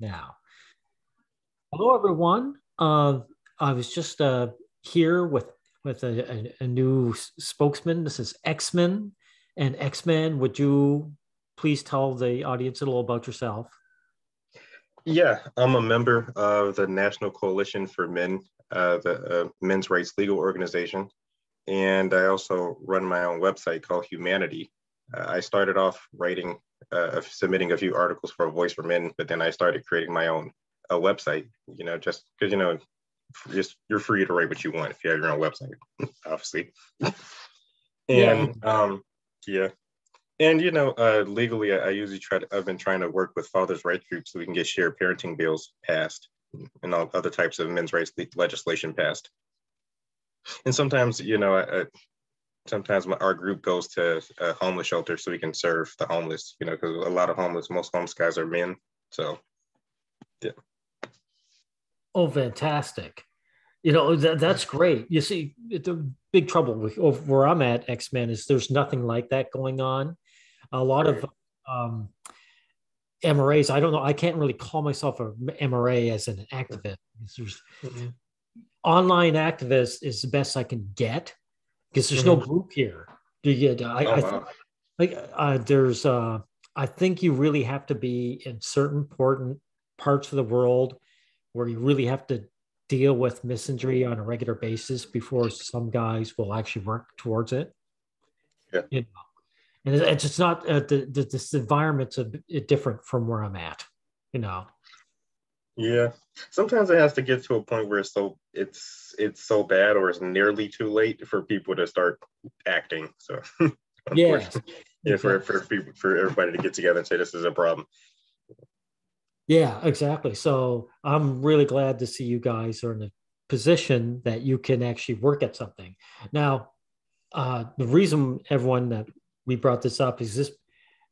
now. Hello, everyone. Uh, I was just uh, here with with a, a, a new spokesman. This is X-Man. And X-Man, would you please tell the audience a little about yourself? Yeah, I'm a member of the National Coalition for Men, uh, the uh, men's rights legal organization. And I also run my own website called Humanity. Uh, I started off writing, uh, submitting a few articles for a Voice for Men, but then I started creating my own a website, you know, just because, you know, just you're free to write what you want if you have your own website, obviously. and yeah. um, yeah. And you know, uh, legally, I, I, usually try to. I've been trying to work with fathers' rights groups so we can get shared parenting bills passed and all other types of men's rights legislation passed. And sometimes, you know, I, I, sometimes my, our group goes to a homeless shelter so we can serve the homeless. You know, because a lot of homeless, most homeless guys are men. So, yeah. Oh, fantastic! You know that, that's great. You see, the big trouble with where I'm at X-Man is there's nothing like that going on. A lot of um, MRAs. I don't know. I can't really call myself a MRA as an activist. Mm-hmm. Online activist is the best I can get because there's mm-hmm. no group here. Do you get? I, oh, I wow. like uh, there's. Uh, I think you really have to be in certain important parts of the world where you really have to deal with misandry on a regular basis before some guys will actually work towards it. Yeah. You know? And it's just not uh, the, the, this environment's a bit different from where I'm at, you know. Yeah, sometimes it has to get to a point where it's so it's it's so bad or it's nearly too late for people to start acting. So yeah, yeah, for for people for everybody to get together and say this is a problem. Yeah, exactly. So I'm really glad to see you guys are in a position that you can actually work at something. Now, uh, the reason everyone that we brought this up is this,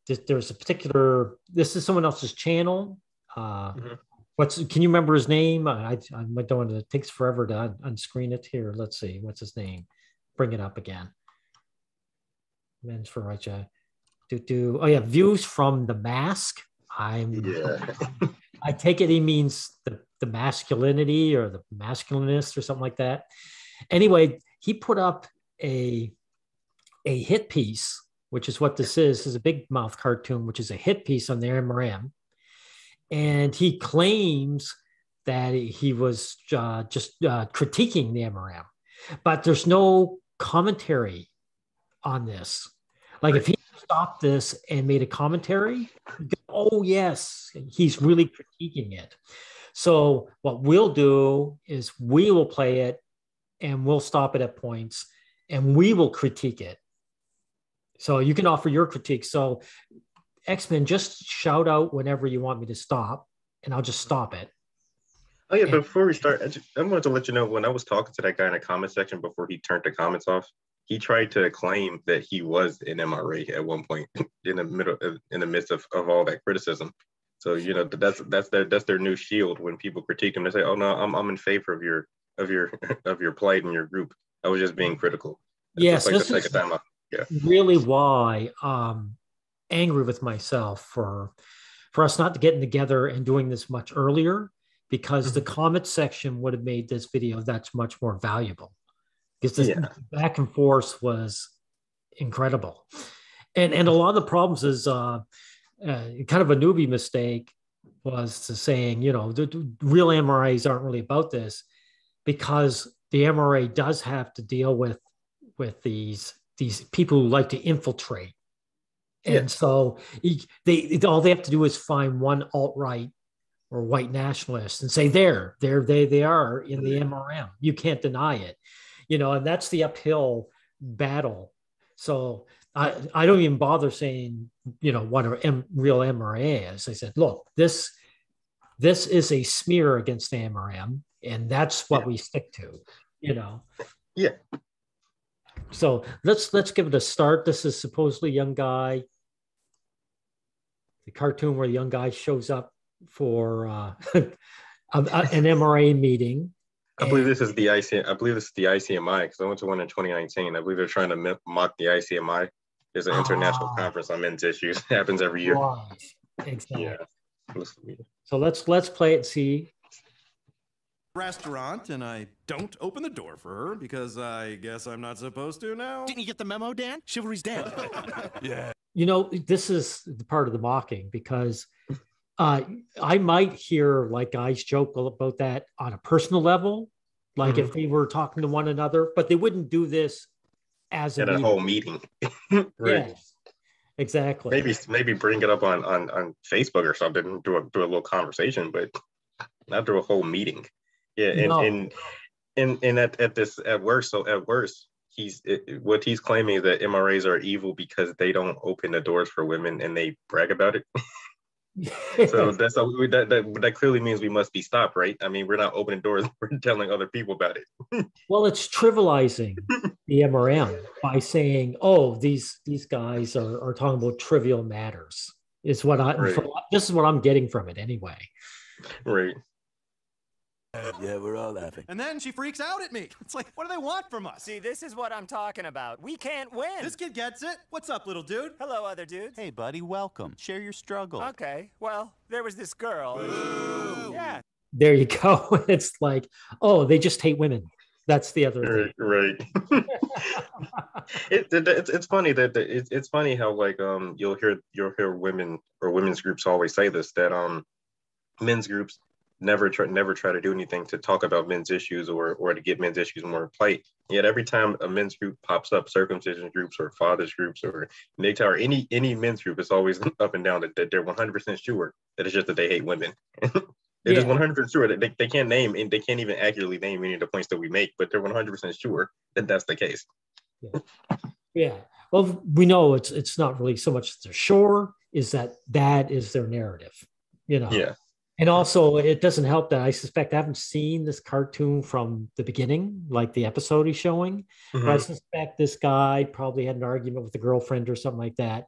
this there's a particular this is someone else's channel. Uh, mm-hmm. What's can you remember his name? I I, don't want to. It takes forever to un- unscreen it here. Let's see. What's his name? Bring it up again. Men's for right. Do do. Oh yeah, views from the mask. I'm yeah. I take it he means the, the masculinity or the masculinist or something like that. Anyway, he put up a a hit piece, which is what this is, This is a big mouth cartoon, which is a hit piece on the MRM. And he claims that he was uh, just uh, critiquing the MRM, but there's no commentary on this. Like right. if he stopped this and made a commentary, oh yes, he's really critiquing it. So what we'll do is we will play it and we'll stop it at points and we will critique it. So you can offer your critique. So X-Man, just shout out whenever you want me to stop and I'll just stop it. Oh yeah, and, before we start, I, just, I wanted to let you know when I was talking to that guy in the comment section before he turned the comments off, he tried to claim that he was an MRA at one point in the middle in the midst of, of all that criticism. So you know that's that's their that's their new shield when people critique him. They say, "Oh no, I'm I'm in favor of your of your of your plight in your group. I was just being critical." yes, like this is yeah. really why I'm angry with myself for for us not getting together and doing this much earlier because the mm-hmm. comment section would have made this video that's much more valuable because the yeah. back and forth was incredible. And and a lot of the problems is uh, uh, kind of a newbie mistake was to saying, you know, the, the real MRAs aren't really about this because the MRA does have to deal with with these these people who like to infiltrate. And yeah. so they all they have to do is find one alt right or white nationalist and say there, there they they are in the MRM. You can't deny it you know, and that's the uphill battle. So I, I don't even bother saying, you know, what a M, real MRA is. I said, look, this this is a smear against the MRM, and that's what yeah. we stick to, you know. Yeah. So let's let's give it a start. This is supposedly young guy. The cartoon where the young guy shows up for uh, a, an MRA meeting I believe this is the IC. I believe this is the ICMI because I went to one in 2019. I believe they're trying to mock the ICMI. There's an international ah. conference on men's issues. It happens every year. Exactly. Yeah. So let's let's play it. See. Restaurant, and I don't open the door for her because I guess I'm not supposed to now. Didn't you get the memo, Dan? Chivalry's dead. yeah. You know, this is the part of the mocking because uh, I might hear like guys joke about that on a personal level, like mm-hmm. if they were talking to one another, but they wouldn't do this as a, a whole meeting. right. Yes, exactly. Maybe maybe bring it up on on on Facebook or something, do a do a little conversation, but not do a whole meeting. Yeah, and no. and and and at, at this at worst, so at worst, he's it, what he's claiming is that MRAs are evil because they don't open the doors for women and they brag about it. so that's a, that, that that clearly means we must be stopped, right? I mean, we're not opening doors; we're telling other people about it. well, it's trivializing the MRM by saying, "Oh, these these guys are, are talking about trivial matters." Is what I right. this is what I'm getting from it anyway. Right. Yeah, we're all laughing. And then she freaks out at me. It's like, what do they want from us? See, this is what I'm talking about. We can't win. This kid gets it. What's up, little dude? Hello, other dudes. Hey, buddy, welcome. Share your struggle. Okay. Well, there was this girl. Boo. Yeah. There you go. It's like, oh, they just hate women. That's the other thing. Right. it, it, it's, it's funny that it, it's funny how like um you'll hear you'll hear women or women's groups always say this that um men's groups never try never try to do anything to talk about men's issues or or to get men's issues more plight. Yet every time a men's group pops up, circumcision groups or fathers groups or MGTOW or any any men's group, it's always up and down that, that they're 100% sure that it's just that they hate women. It is yeah. 100% sure that they, they can't name and they can't even accurately name any of the points that we make, but they're 100% sure that that's the case. Yeah. yeah. Well, we know it's it's not really so much they're sure is that that is their narrative, you know. Yeah. And also, it doesn't help that I suspect I haven't seen this cartoon from the beginning, like the episode he's showing. Mm-hmm. But I suspect this guy probably had an argument with a girlfriend or something like that.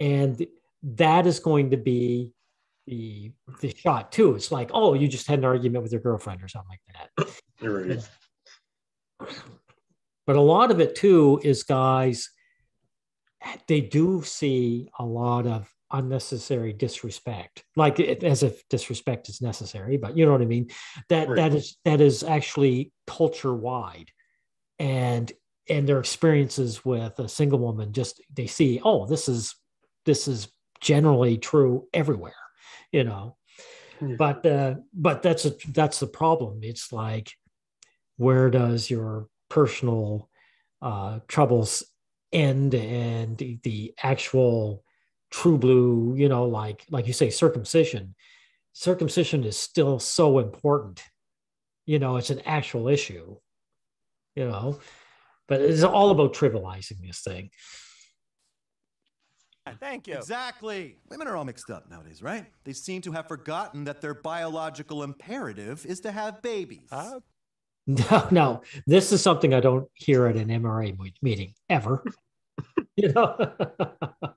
And that is going to be the the shot too. It's like, oh, you just had an argument with your girlfriend or something like that. Right. But a lot of it too is guys, they do see a lot of unnecessary disrespect. Like as if disrespect is necessary but you know what i mean? That right. that is that is actually culture wide and and their experiences with a single woman just they see oh this is this is generally true everywhere you know? Mm-hmm. but uh but that's a that's the problem. It's like where does your personal uh troubles end and the actual true blue, you know, like like you say, circumcision. Circumcision is still so important. You know, it's an actual issue. You know, but it's all about trivializing this thing. Thank you. Exactly. Women are all mixed up nowadays, right? They seem to have forgotten that their biological imperative is to have babies. Uh, no, no. This is something I don't hear at an MRA meeting ever. you know.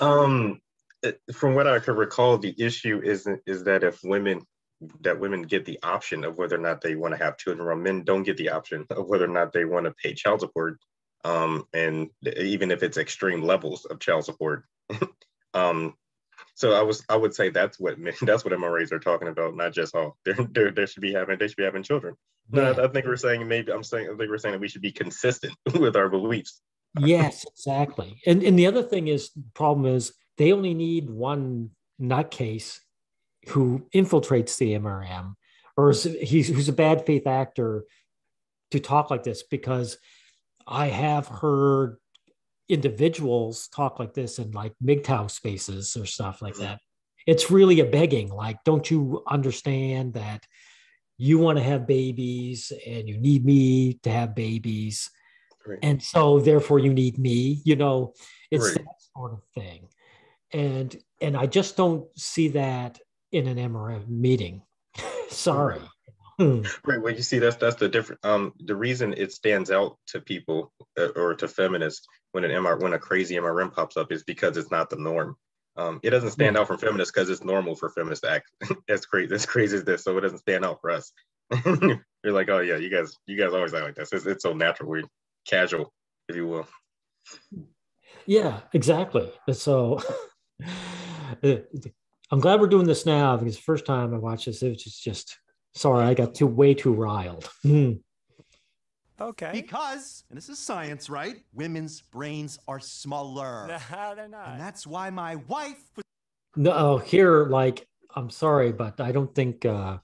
um, from what I could recall, the issue isn't is that if women that women get the option of whether or not they want to have children, or men don't get the option of whether or not they want to pay child support, um, and even if it's extreme levels of child support. um, so I was I would say that's what men, that's what MRAs are talking about, not just oh they're, they should be having they should be having children. No, I think we're saying maybe I'm saying I think we're saying that we should be consistent with our beliefs yes, exactly. And and the other thing is problem is they only need one nutcase who infiltrates the MRM or is, he's who's a bad faith actor to talk like this because I have heard individuals talk like this in like MGTOW spaces or stuff like that. It's really a begging, like, don't you understand that you want to have babies and you need me to have babies? Right. And so therefore you need me, you know, it's right. that sort of thing. And and I just don't see that in an MRM meeting. Sorry. Right. right. Well, you see, that's that's the different. Um, the reason it stands out to people uh, or to feminists when an MR when a crazy MRM pops up is because it's not the norm. Um, it doesn't stand yeah. out from feminists because it's normal for feminists to act as crazy as crazy as this, so it doesn't stand out for us. You're like, oh yeah, you guys, you guys always act like this. It's, it's so natural. We casual, if you will. Yeah, exactly. So I'm glad we're doing this now because the first time I watched this, it was just, just sorry, I got too way too riled. Hmm. Okay. Because, and this is science, right? Women's brains are smaller. No, they're not. And that's why my wife was No, here, like, I'm sorry, but I don't think uh,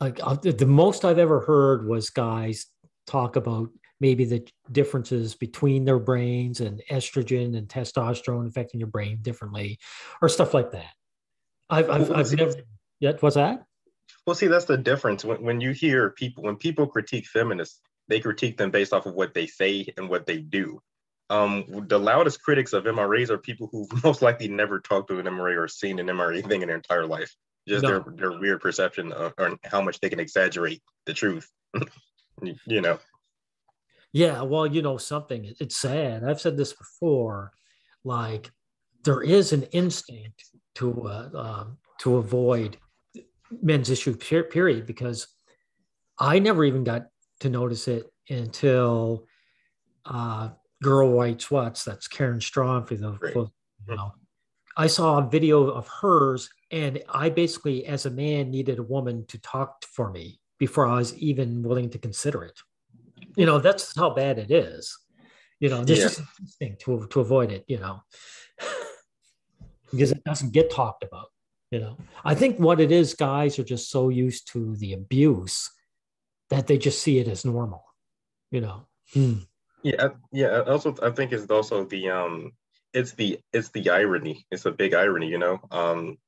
like uh, the the most I've ever heard was guys talk about maybe the differences between their brains and estrogen and testosterone affecting your brain differently, or stuff like that. I've I've, Well, I've see- never yet. What's that? Well, see, that's the difference. When, when you hear people, when people critique feminists, they critique them based off of what they say and what they do. Um, the loudest critics of MRAs are people who most likely never talked to an MRA or seen an MRA thing in their entire life. Just No. their, their weird perception of, on how much they can exaggerate the truth. you know, Yeah, well, you know something, it's sad. I've said this before. Like there is an instinct to uh, um, to avoid men's issue per- period because I never even got to notice it until uh, GirlWritesWhat. That's Karen Straughan for the for, you know. I saw a video of hers, and I basically, as a man, needed a woman to talk for me before I was even willing to consider it. You know, that's how bad it is. You know, there's Yeah. to to avoid it. You know, because it doesn't get talked about. You know, I think what it is, guys are just so used to the abuse that they just see it as normal. You know. Hmm. Yeah, I- yeah. Also, I think it's also the um, it's the it's the irony. It's a big irony, you know. Um,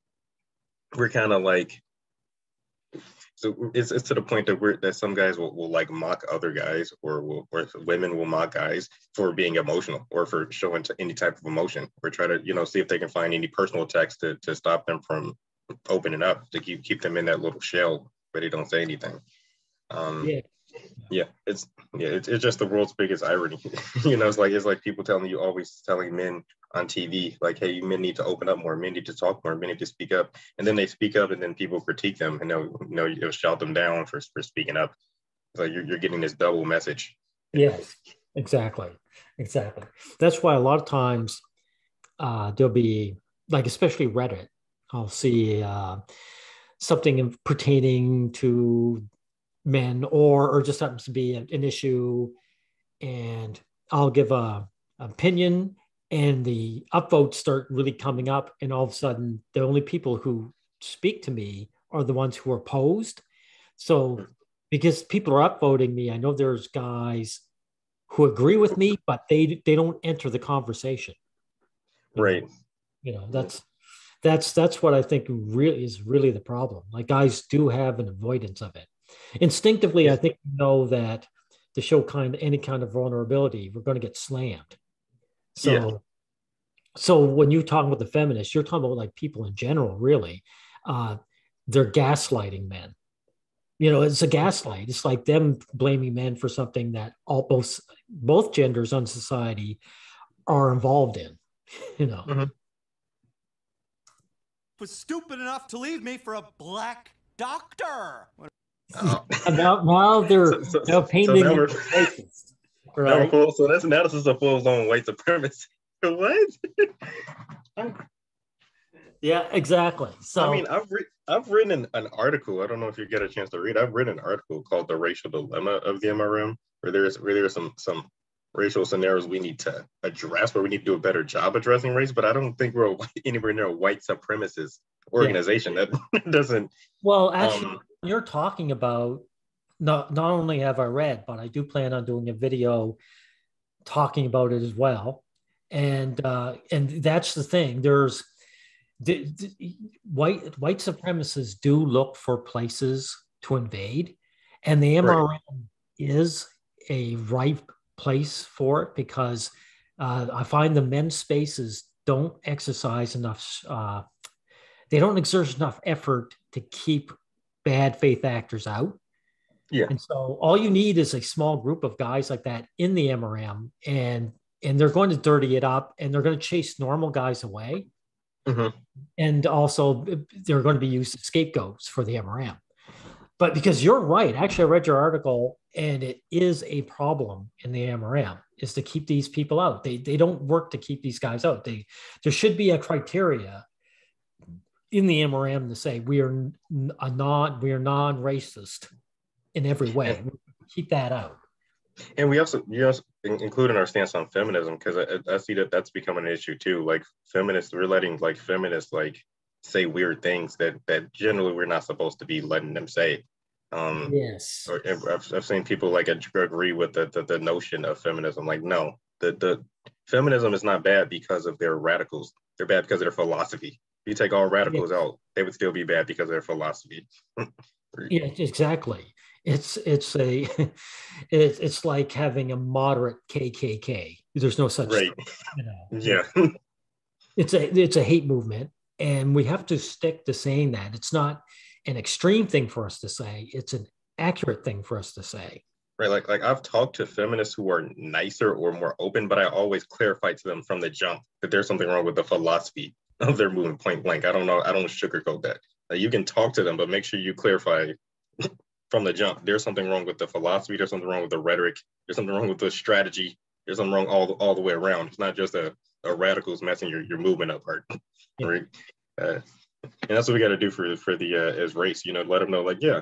we're kind of like, so it's it's to the point that we're that some guys will, will like mock other guys, or will or women will mock guys for being emotional or for showing to any type of emotion, or try to you know see if they can find any personal text to to stop them from opening up to keep keep them in that little shell where they don't say anything. Um, Yeah. yeah, it's yeah, it's, it's just the world's biggest irony. you know, it's like it's like people telling you always telling men on TV, like, hey, you men need to open up more, men need to talk more, men need to speak up. And then they speak up and then people critique them and they'll you know you'll shout them down for, for speaking up. It's like you're, you're getting this double message. Yes, exactly. Exactly. That's why a lot of times uh, there'll be, like, especially Reddit, I'll see uh, something in- pertaining to men or, or just happens to be an issue. And I'll give a opinion and the upvotes start really coming up. And all of a sudden, the only people who speak to me are the ones who are opposed. So because people are upvoting me, I know there's guys who agree with me, but they they don't enter the conversation. Right. You know, that's that's that's what I think really is really the problem. Like guys do have an avoidance of it. Instinctively, I think we know that to show kind any kind of vulnerability, we're going to get slammed. So Yeah. so when you talk about the feminists, you're talking about like people in general, really. Uh, they're gaslighting men. You know, it's a gaslight. It's like them blaming men for something that all both both genders on society are involved in. You know, Mhm. was stupid enough to leave me for a black doctor. Oh. And now, now they're So- so- now so painting now it we're- Now right? full- so that's now this is a full blown white supremacy. what? Yeah, exactly. So I mean, I've re- I've written an, an article. I don't know if you get a chance to read. I've written an article called "The Racial Dilemma of the MRM," where there's where there's some some racial scenarios we need to address, where we need to do a better job addressing race. But I don't think we're anywhere near a white supremacist organization. That doesn't. well, actually, um, you're talking about not not only have I read, but I do plan on doing a video talking about it as well. And uh, and that's the thing. There's the, the- white white supremacists do look for places to invade, and the MRM is a ripe place for it because uh, I find the men's spaces don't exercise enough. Uh, they don't exert enough effort to keep bad faith actors out. Yeah. And so all you need is a small group of guys like that in the MRM, and and they're going to dirty it up, and they're going to chase normal guys away, Mhm. and also they're going to be used as scapegoats for the MRM. But because you're right, actually, I read your article, and it is a problem in the MRM is to keep these people out. They they don't work to keep these guys out. They there should be a criteria in the MRM to say we are a non we are non-racist in every way. Keep that out. And we also, you also in- include in our stance on feminism because I, I see that that's becoming an issue too. Like feminists, we're letting like feminists like say weird things that that generally we're not supposed to be letting them say. Um, Yes. or I've, I've seen people like agree with the, the the notion of feminism. Like, no, the the feminism is not bad because of their radicals. They're bad because of their philosophy. If you take all radicals out, they would still be bad because of their philosophy. Yeah, exactly. It's it's a it's it's like having a moderate KKK. There's no such Right. thing, you know. Yeah. It's a it's a hate movement, and we have to stick to saying that. It's not an extreme thing for us to say. It's an accurate thing for us to say. Right. Like like I've talked to feminists who are nicer or more open, but I always clarify to them from the jump that there's something wrong with the philosophy of their movement point blank. I don't know. I don't sugarcoat that. Like, you can talk to them, but make sure you clarify from the jump. There's something wrong with the philosophy. There's something wrong with the rhetoric. There's something wrong with the strategy. There's something wrong all the, all the way around. It's not just a, a radicals messing your, your movement up part. Right. Uh, and that's what we got to do for for the uh, as race. You know, let them know like, yeah,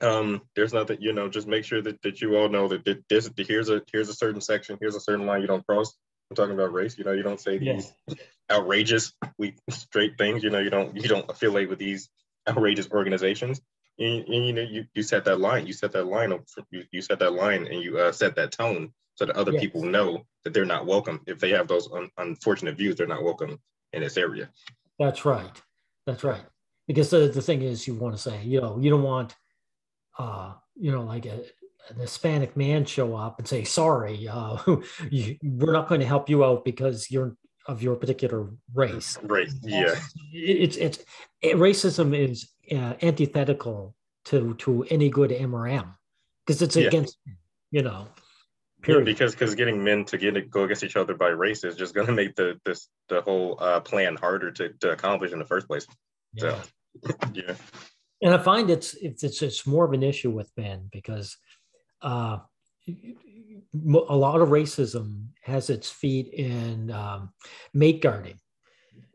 um, there's nothing. You know, just make sure that, that you all know that this here's a here's a certain section, here's a certain line you don't cross. I'm talking about race. You know, you don't say these outrageous, we straight things. You know, you don't you don't affiliate with these outrageous organizations. And, and, you know, you, you set that line. You set that line. Up, you, you set that line, and you uh, set that tone so that other Yes. people know that they're not welcome. If they have those un- unfortunate views, they're not welcome in this area. That's right. That's right. Because the, the thing is, you want to say, you know, you don't want, uh, you know, like a, an Hispanic man show up and say, sorry, uh, you, we're not going to help you out because you're of your particular race. Right. Yeah. It's, it's, it, racism is uh, antithetical to, to any good MRM because it's Yeah. against, you know, Yeah, because because getting men to get go against each other by race is just going to make the this the whole uh, plan harder to, to accomplish in the first place. So yeah, and I find it's it's it's, more of an issue with men because uh, a lot of racism has its feet in um, mate guarding.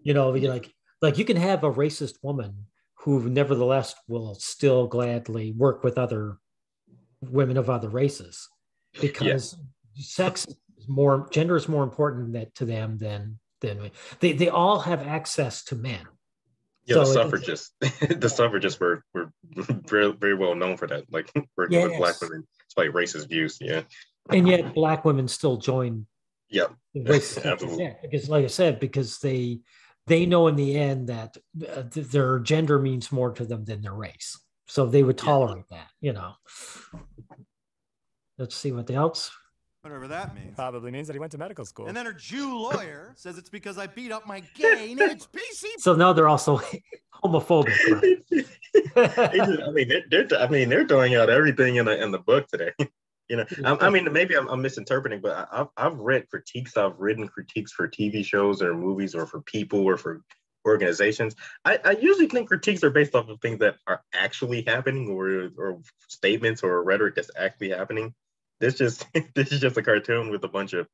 You know, you like like you can have a racist woman who nevertheless will still gladly work with other women of other races because sex is more gender is more important that to them than than they they all have access to men. yeah. the So it- suffragists, the suffragists were were very very well known for that, like working with black Yes. women despite racist views. Yeah, and yet black women still join yeah, Absolutely. yeah, because like i said because they they know in the end that uh, th- their gender means more to them than their race so they would Yeah. tolerate that you know let's see what the else Whatever that means. Probably means that he went to medical school. And then her Jew lawyer says it's because I beat up my gay. It's PC. so now they're also homophobic right? Just- I mean, they're, they're I mean they're throwing out everything in the in the book today. You know, I, I mean maybe I'm, I'm misinterpreting, but I, I've I've read critiques. I've written critiques for TV shows or movies or for people or for organizations. I, I usually think critiques are based off of things that are actually happening or or statements or rhetoric that's actually happening. This just this is just a cartoon with a bunch of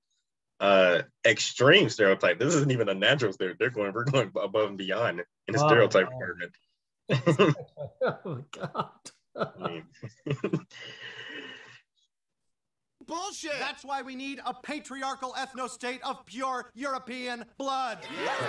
uh extreme stereotype. This isn't even a natural stereotype. They're going we're going above and beyond in the Wow. stereotype department. oh my god I mean, Bullshit. That's why we need a patriarchal ethno state of pure European blood.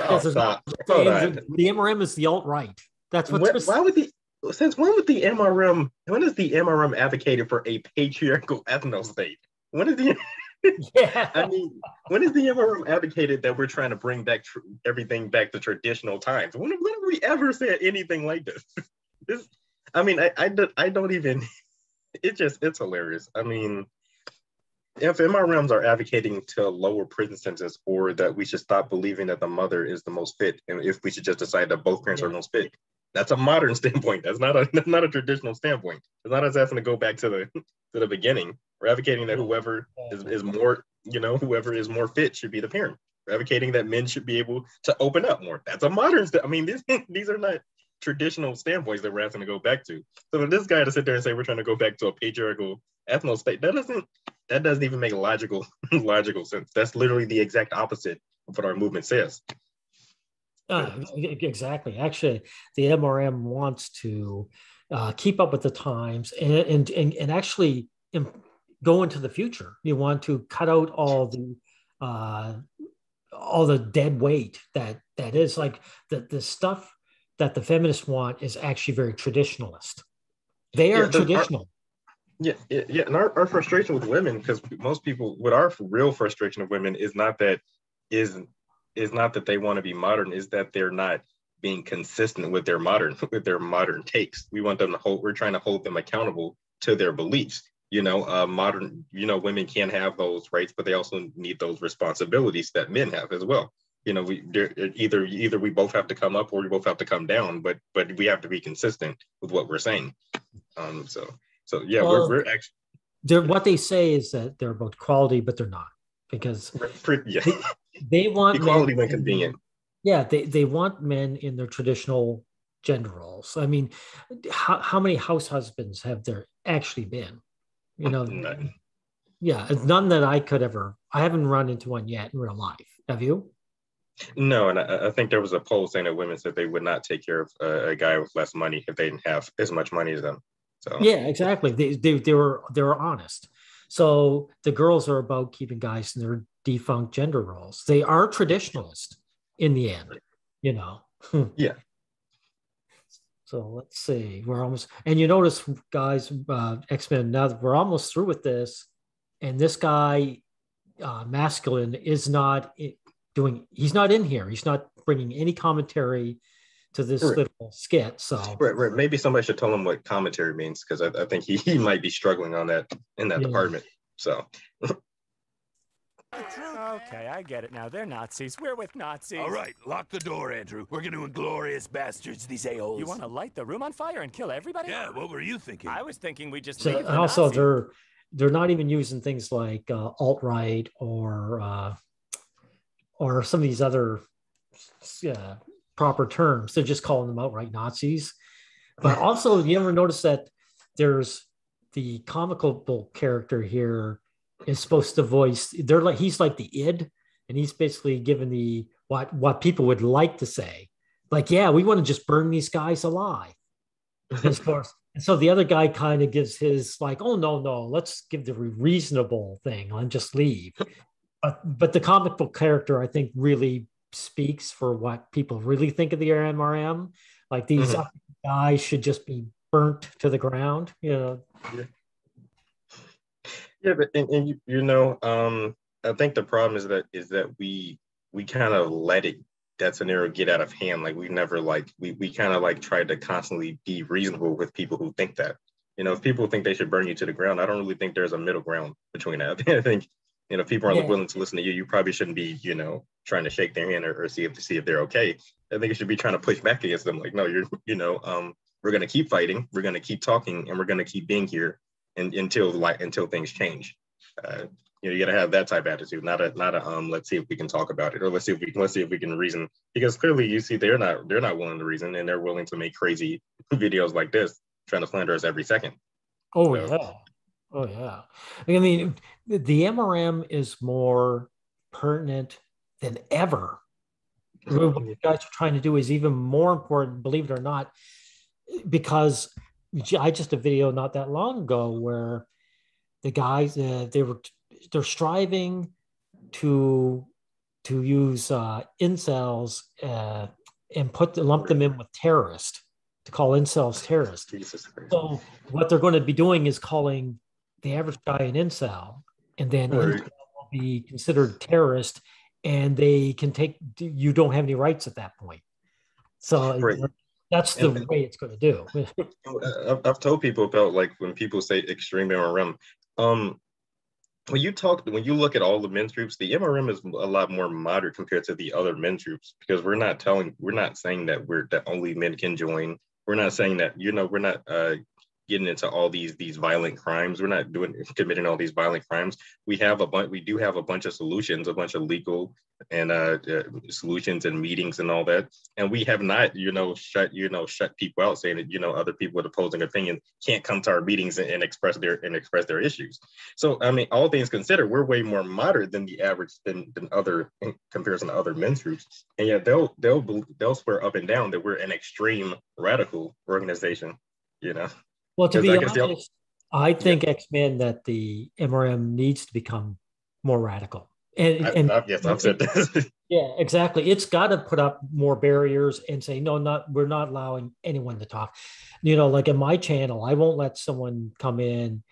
oh, This is- stop. Hold on. the, the mrm is the alt-right that's what When- why would the since when would the MRM when is the MRM advocated for a patriarchal ethno state? When is the yeah I mean when is the MRM advocated that we're trying to bring back tr- everything back to traditional times? When, when have we ever said anything like this? this I mean I, I don't I don't even it just it's hilarious. I mean if MRMs are advocating to lower prison sentences or that we should stop believing that the mother is the most fit and if we should just decide that both parents are most fit, that's a modern standpoint. That's not a that's not a traditional standpoint. It's not us having to go back to the to the beginning. We're advocating that whoever is, is more, you know, whoever is more fit should be the parent. We're advocating that men should be able to open up more. That's a modern st- I mean, these these are not traditional standpoints that we're asking to go back to. So for this guy to sit there and say we're trying to go back to a patriarchal ethno state, that doesn't that doesn't even make logical logical sense. That's literally the exact opposite of what our movement says. Uh, exactly. Actually, the MRM wants to uh, keep up with the times and and and, and actually im- go into the future. You want to cut out all the uh, all the dead weight that that is like the the stuff that the feminists want is actually very traditionalist. They are Yeah, our- traditional. Yeah, yeah, yeah. And our, our frustration with women, because most people, what our real frustration of women is not that is is not that they want to be modern, is that they're not being consistent with their modern with their modern takes. We want them to hold. We're trying to hold them accountable to their beliefs. You know, uh, modern. You know, women can have those rights, but they also need those responsibilities that men have as well. You know, we either either we both have to come up or we both have to come down, but but we have to be consistent with what we're saying. Um. So so yeah, Well, we're we're actually. They're, what they say is that they're about quality but they're not because Pretty, yeah, they want men equality when convenient. Yeah, they, they want men in their traditional gender roles. I mean, how, how many house husbands have there actually been? You know, None. yeah, none that I could ever. I haven't run into one yet in real life. Have you? No, and I, I think there was a poll saying that women said they would not take care of a, a guy with less money if they didn't have as much money as them. So Yeah, exactly. They, they, they were they were honest. So the girls are about keeping guys in their defunct gender roles. They are traditionalist in the end, you know. Yeah. So let's see. We're almost and you notice, guys, uh, X-Man. Now that we're almost through with this, and this guy, uh, masculine, is not doing. He's not in here. He's not bringing any commentary to this Right. little skit. So right, right. Maybe somebody should tell him what commentary means because I, I think he, he might be struggling on that in that Yeah. department. So Okay, I get it now. They're Nazis. We're with Nazis. All right, lock the door, Andrew. We're gonna inglorious bastards these a-holes. You want to light the room on fire and kill everybody? Yeah, what were you thinking? I was thinking we just So leave and the also Nazi- they're they're not even using things like uh, alt right or uh, or some of these other uh, proper terms. They're just calling them outright Nazis. But also, you ever notice that there's the comical character here is supposed to voice. They're like he's like the id, and he's basically given the what what people would like to say. Like, yeah, we want to just burn these guys alive. And of course, and so the other guy kind of gives his like, oh no, no, let's give the reasonable thing and just leave. But but the comic book character, I think, really speaks for what people really think of the MRM. Like these Mhm. guys should just be burnt to the ground. You know, yeah, but and, and you, you know, um, I think the problem is that is that we we kind of let it that scenario get out of hand. Like we never like we we kind of like tried to constantly be reasonable with people who think that. You know, if people think they should burn you to the ground, I don't really think there's a middle ground between that. I think you know, if people aren't Yeah. willing to listen to you, you probably shouldn't be, you know, trying to shake their hand or, or see if to see if they're okay. I think you should be trying to push back against them. Like, no, you're, you know, um, we're gonna keep fighting, we're gonna keep talking, and we're gonna keep being here and, until like until things change. Uh, you know, you gotta have that type of attitude, not a not a um. Let's see if we can talk about it, or let's see if we can let's see if we can reason. Because clearly, you see, they're not they're not willing to reason, and they're willing to make crazy videos like this, trying to slander us every second. Oh So- yeah. Oh yeah. I mean, the MRM is more pertinent than ever. What you guys are trying to do is even more important, believe it or not, because I just a video not that long ago where the guys uh, they were they're striving to to use uh, incels uh, and put lump them in with terrorists to call incels terrorists. Jesus So what they're going to be doing is calling the average guy an incel, and then Right. incel will be considered terrorist, and they can take you don't have any rights at that point. So Right. that's the And- way it's going to do. I've, I've told people about like when people say extreme MRM. Um, when you talk, when you look at all the men's groups, the MRM is a lot more moderate compared to the other men's groups because we're not telling, we're not saying that we're that only men can join. We're not saying that you know we're not uh, getting into all these these violent crimes. We're not doing committing all these violent crimes. We have a bunch. We do have a bunch of solutions, a bunch of legal and uh, uh, solutions and meetings and all that. And we have not, you know, shut you know shut people out, saying that you know other people with opposing opinion can't come to our meetings and, and express their and express their issues. So I mean, all things considered, we're way more moderate than the average than, than other in comparison to other men's groups. And yet they'll they'll they'll swear up and down that we're an extreme radical organization. You know. Well, to be I honest, I think X-Man that the MRM needs to become more radical. And, I, and I, yes, I've said this. yeah, exactly. It's got to put up more barriers and say, no, not we're not allowing anyone to talk. You know, like in my channel, I won't let someone come in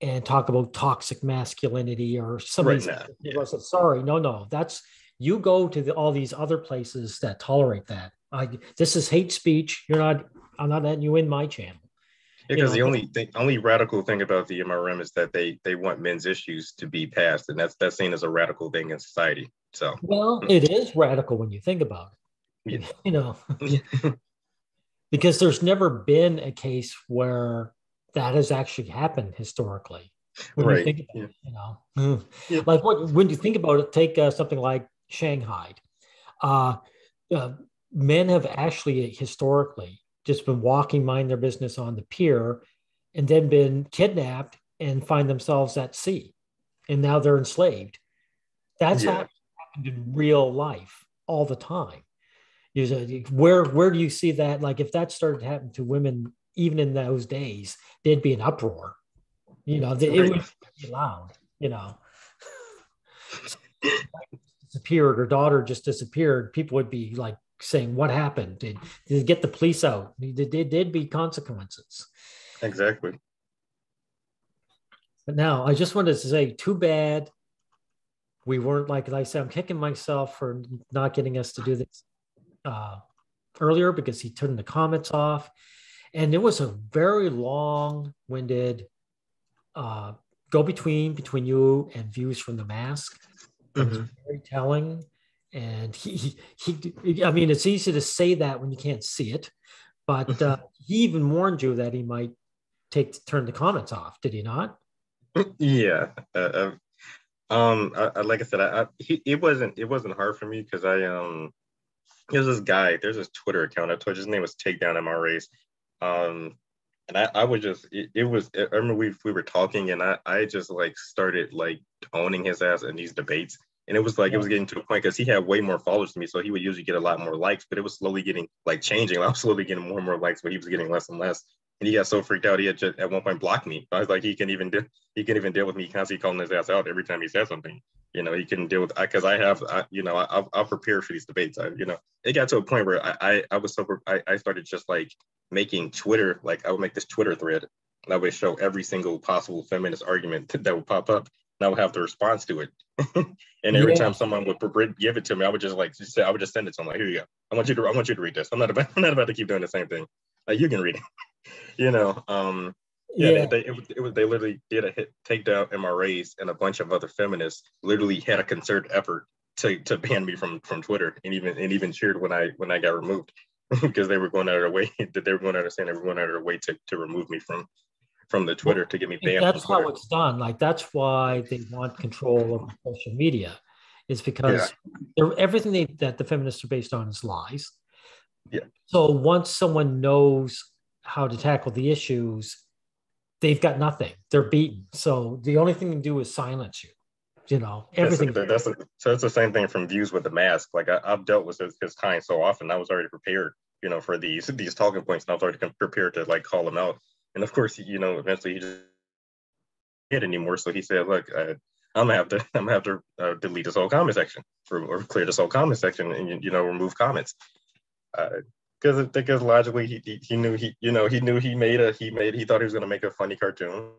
and talk about toxic masculinity or something. Right said, sorry, no, no, that's you go to the, all these other places that tolerate that. I, this is hate speech. You're not. I'm not letting you in my channel. Because the only thing, only radical thing about the MRM is that they they want men's issues to be passed, and that's that's seen as a radical thing in society. So Well, it is radical when you think about it. Yeah. You know, because there's never been a case where that has actually happened historically. When you Right, think about yeah. it, you know, Mm. Yeah. like what, when you think about it, take uh, something like Shanghai. Uh, uh, men have actually historically just been walking, mind their business on the pier, and then been kidnapped and find themselves at sea, and now they're enslaved. That's Yeah. happened in real life all the time. You say, where where do you see that? Like if that started to happen to women, even in those days, there'd be an uproar. You know, it would be loud. You know, disappeared. Her daughter just disappeared. People would be like saying, "What happened? Did did get the police out? Did did did be consequences?" exactly. But now I just wanted to say, too bad we weren't like, like I said, I'm kicking myself for not getting us to do this uh, earlier because he turned the comments off. And it was a very long winded uh, go between between you and views from the mask. It was very telling. And he, he, I mean, it's easy to say that when you can't see it, but uh, he even warned you that he might take turn the comments off. Did he not? yeah. Uh, uh, um, I, I, like I said, I, I he, it wasn't it wasn't hard for me because I um there's this guy, there's this Twitter account. I told you his name was Takedown MRAs. Um, and I, I would just it, it was I remember we we were talking and I I just like started like owning his ass in these debates. And it was like it was getting to a point because he had way more followers than me, so he would usually get a lot more likes. But it was slowly getting like changing. I was slowly getting more and more likes, but he was getting less and less. And he got so freaked out, he had just at one point blocked me. I was like, he can even do, he can even deal with me constantly calling his ass out every time he says something. You know, he couldn't deal with because I have, I, you know, I, I'll prepare for these debates. I, you know, it got to a point where I, I, I was so, I, I started just like making Twitter, like I would make this Twitter thread, and I would show every single possible feminist argument that would pop up, I would have the response to it. and every Yeah. time someone would give it to me, I would just like, just say, I would just send it to them, like, here you go. I want you to, I want you to read this. I'm not about, I'm not about to keep doing the same thing. Like, you can read it. you know, um, yeah, Yeah. They, they, it, it was they literally did a hit takedown MRAs and a bunch of other feminists literally had a concerted effort to to ban me from from Twitter and even and even cheered when I when I got removed because they were going out of their way that they were going to understand they were going out of their way to, to remove me from from the Twitter to get me banned. that's how it's done. Like that's why they want control of social media, is because they're, everything they, that the feminists are based on is lies. Yeah. So once someone knows how to tackle the issues, they've got nothing. They're beaten. So the only thing they can do is silence you. You know, everything. That's, that's so it's the same thing from views with the mask. Like I, I've dealt with his, his kind so often, I was already prepared, you know, for these these talking points, and I was already prepared to like call them out. And of course, you know, eventually he just get anymore. So he said, "Look, uh, I'm gonna have to I'm gonna have to uh, delete this whole comment section or, or clear this whole comment section and you, know remove comments." Because because logically he, he he knew he you know he knew he made a he made he thought he was gonna make a funny cartoon,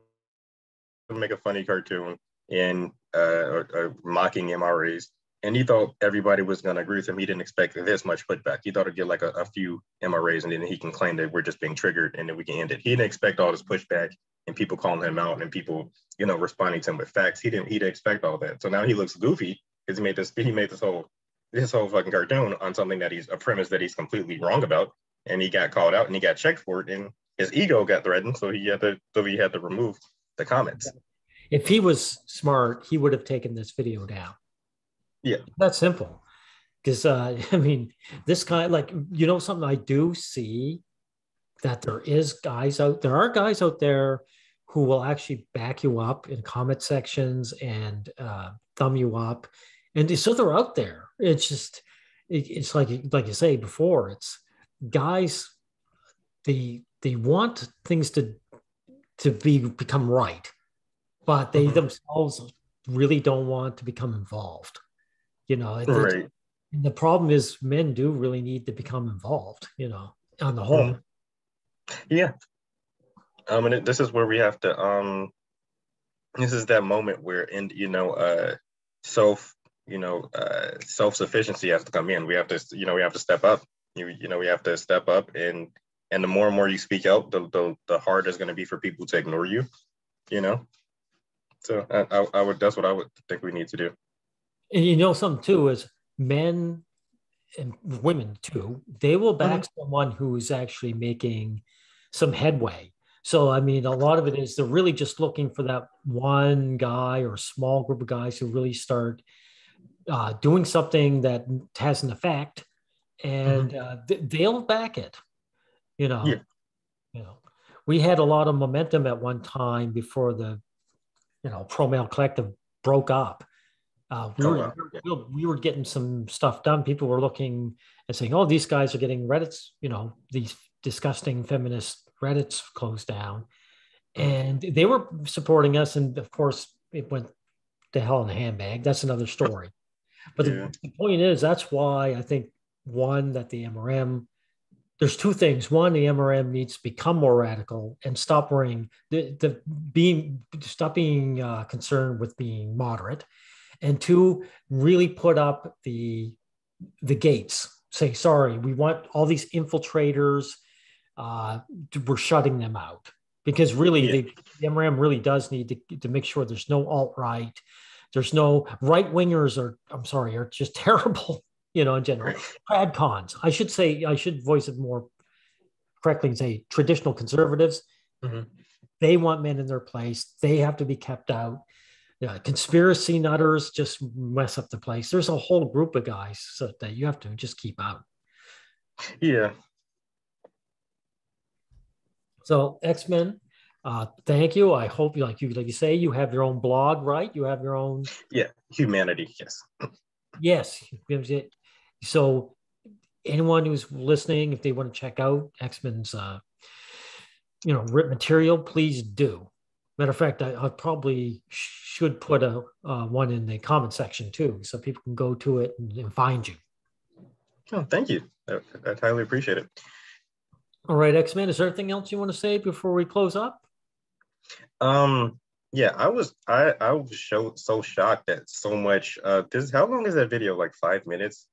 make a funny cartoon and uh, or, or mocking MRAs. And he thought everybody was going to agree with him. He didn't expect this much pushback. He thought it'd get like a, a few MRAs, and then he can claim that we're just being triggered, and then we can end it. He didn't expect all this pushback and people calling him out and people, you know, responding to him with facts. He didn't. He didn't expect all that. So now he looks goofy because he made this. He made this whole this whole fucking cartoon on something that he's a premise that he's completely wrong about, and he got called out and he got checked for it, and his ego got threatened, so he had to so he had to remove the comments. If he was smart, he would have taken this video down. Yeah. That's simple. Because uh, I mean, this kind like you know something I do see that there is guys out there are guys out there who will actually back you up in comment sections and uh, thumb you up, and so they're out there. It's just it, it's like like you say before. It's guys they they want things to to be become right, but they Mhm. themselves really don't want to become involved. You know, Right. the problem is men do really need to become involved. You know, on the whole. Yeah. Um, and it, this is where we have to um, this is that moment where, and you know, uh, self, you know, uh, self sufficiency has to come in. We have to, you know, we have to step up. You, you know, we have to step up, and and the more and more you speak out, the the, the harder it's going to be for people to ignore you. You know. So I, I, I would. That's what I would think we need to do. And you know something too is men and women too, they will back someone who's actually making some headway. So I mean, a lot of it is they're really just looking for that one guy or small group of guys who really start uh, doing something that has an effect, and uh, th- they'll back it. You know, Yeah. you know, we had a lot of momentum at one time before the, you know, pro male collective broke up. Uh, we, Oh, were, we were- we were getting some stuff done. People were looking and saying, "Oh, these guys are getting Reddit's, you know, these disgusting feminist Reddit's closed down," and they were supporting us. And of course, it went to hell in a handbag. That's another story. But Yeah. the, the point is, that's why I think one that the MRM. There's two things. One, the MRM needs to become more radical and stop worrying the, the being stop being uh, concerned with being moderate, and two, really put up the the gates. Say sorry, we want all these infiltrators. Uh, we're shutting them out because really Yeah. MRM really does need to, to make sure there's no alt right, there's no right wingers are I'm sorry are just terrible. You know, in general, trad cons. I should say I should voice it more correctly and say traditional conservatives. Mhm. They want men in their place. They have to be kept out. Yeah, conspiracy nutters just mess up the place. There's a whole group of guys that you have to just keep out. Yeah. So X-Man, uh, thank you. I hope you like you like you say you have your own blog, right? You have your own Yeah. Humanity. Yes. yes. So anyone who's listening, if they want to check out X-Man's, uh, you know, written material, please do. Matter of fact, I, I probably should put a uh, one in the comment section too, so people can go to it and, and find you. Oh, thank you. I, I highly appreciate it. All right, X-Man. Is there anything else you want to say before we close up? Um, yeah, I was I I was so so shocked at so much. Uh, this how long is that video? Like five minutes?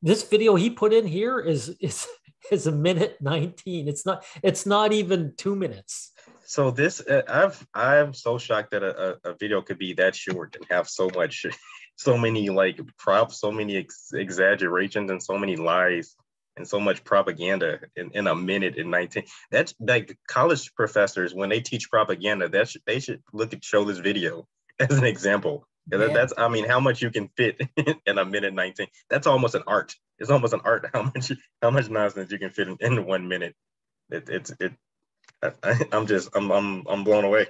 This video he put in here is is is a minute nineteen. It's not. It's not even two minutes. So this uh, I've I'm so shocked that a, a, video could be that short and have so much, so many like props, so many ex- exaggerations, and so many lies and so much propaganda in, in a minute in 19 that's like college professors when they teach propaganda that should, they should look at show this video as an example Yeah. that's i mean how much you can fit in a minute 19 that's almost an art it's almost an art how much how much nonsense you can fit in, in one minute it, it's it I, i'm just i'm i'm i'm blown away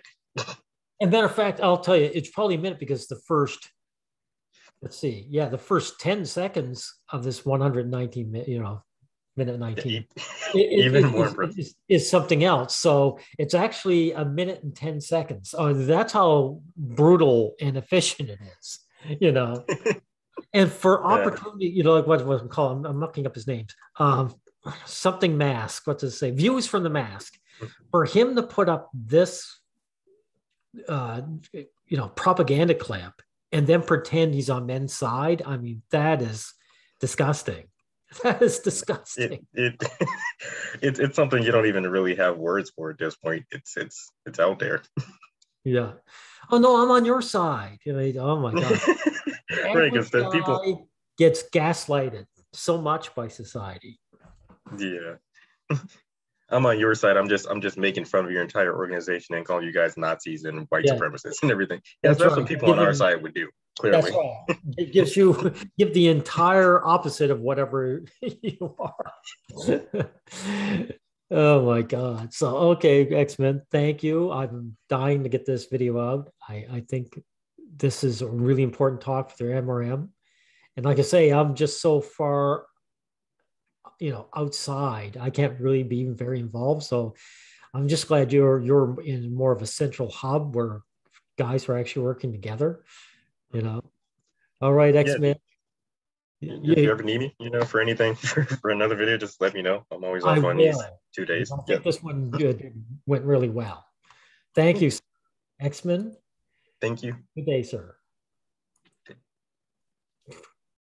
And matter of fact, I'll tell you, it's probably a minute because the first, let's see, yeah, the first ten seconds of this 119 minute, you know, minute 19. E- it- even it- more is- is, is something else. So it's actually a minute and 10 seconds. Oh, that's how brutal and efficient it is, you know. and for Yeah. opportunity, you know, like what was called, I'm, I'm looking up his names. Um, something mask, what does it say? Views from the mask. For him to put up this, uh, you know, propaganda clip and then pretend he's on men's side, I mean, that is disgusting. That is disgusting. it it it's it's something you don't even really have words for at this point it's it's it's out there Yeah. Oh no, I'm on your side. You know, oh my god. right because the people gets gaslighted so much by society. yeah I'm on your side. I'm just I'm just making fun of your entire organization and calling you guys Nazis and white Yeah. supremacists and everything. Yes, That's that's, right. what people on our Giving- side would do. That's Clearly. right. It gives you give the entire opposite of whatever you are. oh my God. So okay, X-Man, thank you. I'm dying to get this video out. I, I think this is a really important talk for their MRM. And like I say, I'm just so far, you know, outside. I can't really be very involved. So I'm just glad you're you're in more of a central hub where guys are actually working together. You know. All right, X-Man. If you ever need me, you know, for anything for, for another video, just let me know. I'm always I on these two days. I think Yeah. this one good, went really well. Thank you, X-Man. Thank you. Good day, sir.